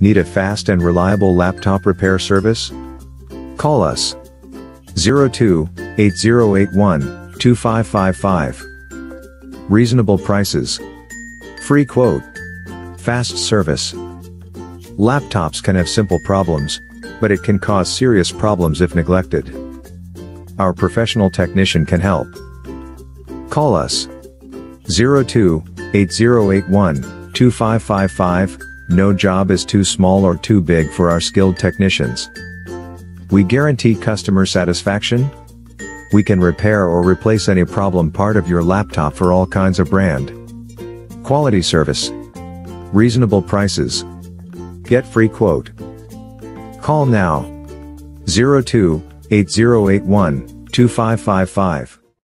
Need a fast and reliable laptop repair service? Call us 02 8081 2555. Reasonable prices. Free quote. Fast service. Laptops can have simple problems, but it can cause serious problems if neglected. Our professional technician can help. Call us 02 8081 2555. No job is too small or too big for our skilled technicians. We guarantee customer satisfaction. We can repair or replace any problem part of your laptop for all kinds of brand. Quality service. Reasonable prices. Get free quote. Call now 02 8081 2555.